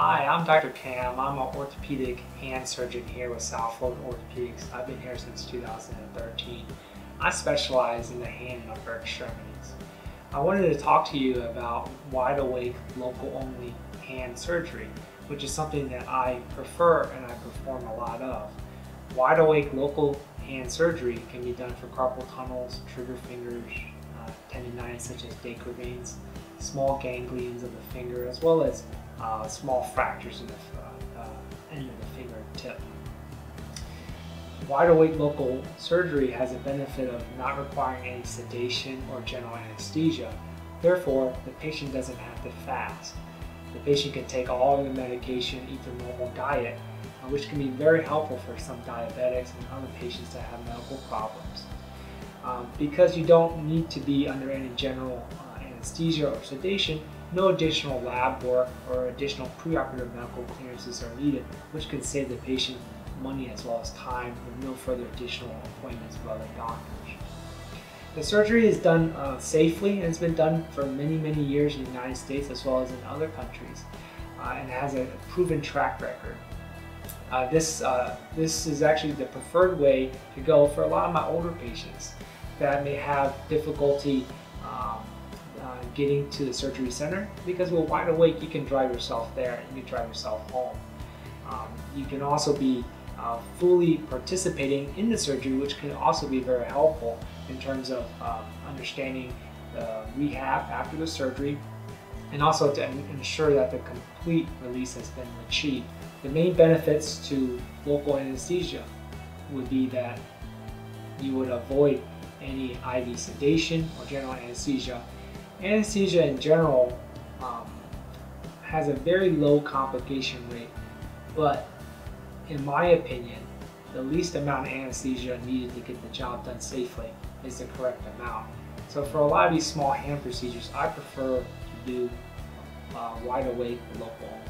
Hi, I'm Dr. Kam. I'm an orthopedic hand surgeon here with South Florida Orthopaedics. I've been here since 2013. I specialize in the hand and upper extremities. I wanted to talk to you about wide awake local only hand surgery, which is something that I prefer and I perform a lot of. Wide awake local hand surgery can be done for carpal tunnels, trigger fingers, uh, tendinitis such as De Quervain's, small ganglions of the finger, as well as uh, small fractures in the uh, uh, end of the fingertip. Wide awake local surgery has a benefit of not requiring any sedation or general anesthesia. Therefore, the patient doesn't have to fast. The patient can take all of the medication, eat their normal diet, uh, which can be very helpful for some diabetics and other patients that have medical problems. Um, because you don't need to be under any general anesthesia or sedation, no additional lab work or additional preoperative medical clearances are needed, which can save the patient money as well as time with no further additional appointments with other doctors. The surgery is done uh, safely and it's been done for many, many years in the United States as well as in other countries uh, and has a proven track record. Uh, this, uh, this is actually the preferred way to go for a lot of my older patients that may have difficulty uh, getting to the surgery center because with wide awake you can drive yourself there and you can drive yourself home. Um, you can also be uh, fully participating in the surgery which can also be very helpful in terms of um, understanding the rehab after the surgery and also to ensure that the complete release has been achieved. The main benefits to local anesthesia would be that you would avoid any IV sedation or general anesthesia anesthesia in general um, has a very low complication rate, but in my opinion, the least amount of anesthesia needed to get the job done safely is the correct amount. So for a lot of these small hand procedures, I prefer to do uh, wide awake local